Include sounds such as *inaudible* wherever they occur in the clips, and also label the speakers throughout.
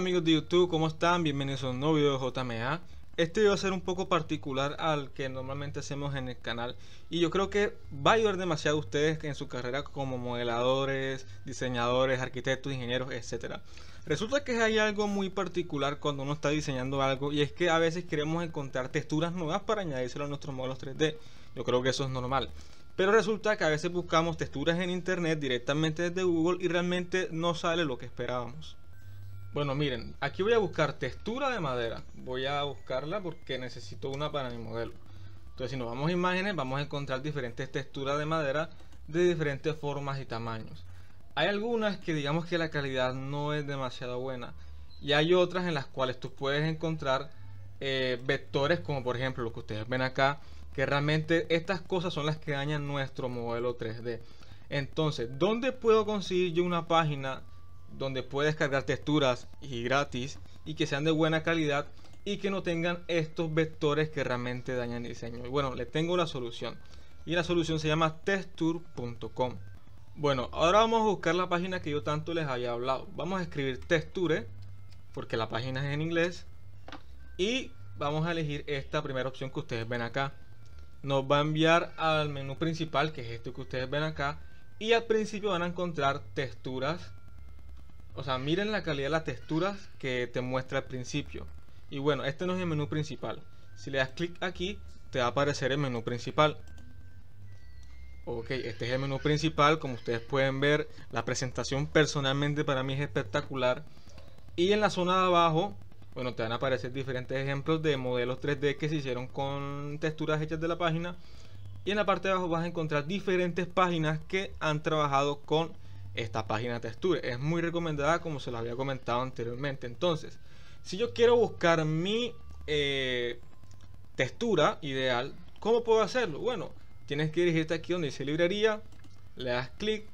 Speaker 1: Amigos de YouTube, ¿cómo están? Bienvenidos a un nuevo video de JMA. Este video va a ser un poco particular al que normalmente hacemos en el canal y yo creo que va a ayudar demasiado a ustedes en su carrera como modeladores, diseñadores, arquitectos, ingenieros, etc. Resulta que hay algo muy particular cuando uno está diseñando algo y es que a veces queremos encontrar texturas nuevas para añadírselo a nuestros modelos 3D. Yo creo que eso es normal. Pero resulta que a veces buscamos texturas en internet directamente desde Google y realmente no sale lo que esperábamos. Bueno, miren, aquí voy a buscar textura de madera. Voy a buscarla porque necesito una para mi modelo. Entonces, si nos vamos a imágenes, vamos a encontrar diferentes texturas de madera de diferentes formas y tamaños. Hay algunas que digamos que la calidad no es demasiado buena. Y hay otras en las cuales tú puedes encontrar eh, vectores como por ejemplo lo que ustedes ven acá. Que realmente estas cosas son las que dañan nuestro modelo 3D. Entonces, ¿dónde puedo conseguir yo una página donde puedes cargar texturas y gratis y que sean de buena calidad y que no tengan estos vectores que realmente dañan el diseño. Y bueno, le tengo la solución. Y la solución se llama texture.com. Bueno, ahora vamos a buscar la página que yo tanto les había hablado. Vamos a escribir texture porque la página es en inglés y vamos a elegir esta primera opción que ustedes ven acá. Nos va a enviar al menú principal, que es esto que ustedes ven acá, y al principio van a encontrar texturas o sea, miren la calidad de las texturas que te muestra al principio. Y bueno, este no es el menú principal. Si le das clic aquí, te va a aparecer el menú principal. Ok, este es el menú principal. Como ustedes pueden ver, la presentación personalmente para mí es espectacular. Y en la zona de abajo, bueno, te van a aparecer diferentes ejemplos de modelos 3D que se hicieron con texturas hechas de la página. Y en la parte de abajo vas a encontrar diferentes páginas que han trabajado con esta página textura. Es muy recomendada como se lo había comentado anteriormente. Entonces, si yo quiero buscar mi eh, textura ideal, ¿cómo puedo hacerlo? Bueno, tienes que dirigirte aquí donde dice librería, le das clic,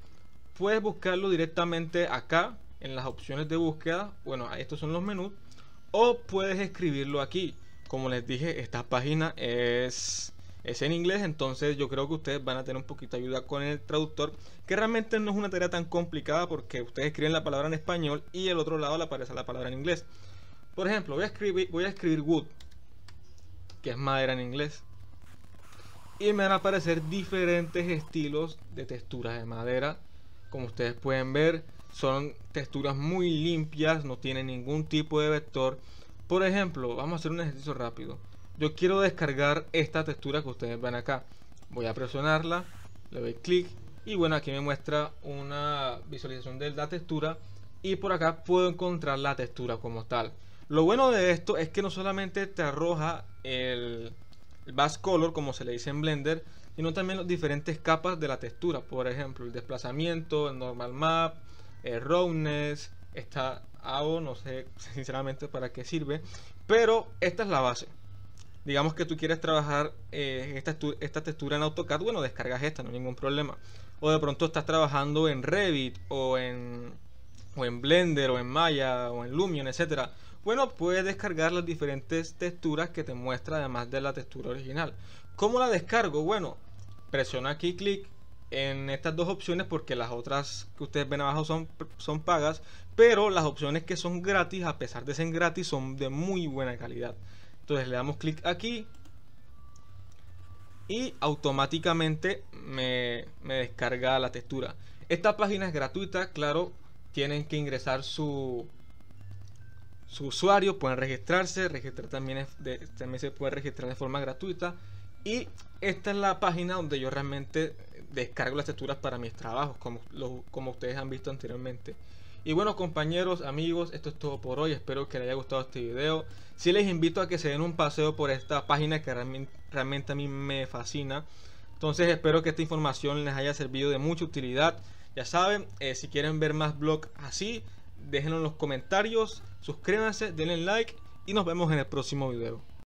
Speaker 1: puedes buscarlo directamente acá en las opciones de búsqueda. Bueno, estos son los menús. O puedes escribirlo aquí. Como les dije, esta página es es en inglés, entonces yo creo que ustedes van a tener un poquito de ayuda con el traductor, que realmente no es una tarea tan complicada porque ustedes escriben la palabra en español y el otro lado le aparece la palabra en inglés. Por ejemplo, voy a escribir, voy a escribir wood, que es madera en inglés. Y me van a aparecer diferentes estilos de texturas de madera. Como ustedes pueden ver, son texturas muy limpias, no tienen ningún tipo de vector. Por ejemplo, vamos a hacer un ejercicio rápido yo quiero descargar esta textura que ustedes ven acá. Voy a presionarla le doy clic y bueno aquí me muestra una visualización de la textura y por acá puedo encontrar la textura como tal. Lo bueno de esto es que no solamente te arroja el, el color como se le dice en blender sino también las diferentes capas de la textura. Por ejemplo el desplazamiento el normal map el roughness está hago no sé *laughs* sinceramente para qué sirve pero esta es la base digamos que tú quieres trabajar eh, esta, esta, textura en AutoCAD, bueno, descargas esta, no hay ningún problema. O de pronto estás trabajando en Revit o en, o en Blender o en Maya o en Lumion, etcétera. Bueno, puedes descargar las diferentes texturas que te muestra además de la textura original. ¿Cómo la descargo? Bueno, presiona aquí clic en estas dos opciones porque las otras que ustedes ven abajo son, son pagas, pero las opciones que son gratis, a pesar de ser gratis, son de muy buena calidad. Entonces le damos clic aquí y automáticamente me, descarga la textura. Esta página es gratuita, claro, tienen que ingresar su, su usuario, pueden registrarse, registrar también, también se puede registrar de forma gratuita. Y esta es la página donde yo realmente descargo las texturas para mis trabajos, como, como ustedes han visto anteriormente. Y bueno compañeros, amigos, esto es todo por hoy. Espero que les haya gustado este video. Si les invito a que se den un paseo por esta página que realmente, a mí me fascina. Entonces espero que esta información les haya servido de mucha utilidad. Ya saben, eh, si quieren ver más blogs así, déjenlo en los comentarios, suscríbanse, denle like y nos vemos en el próximo video.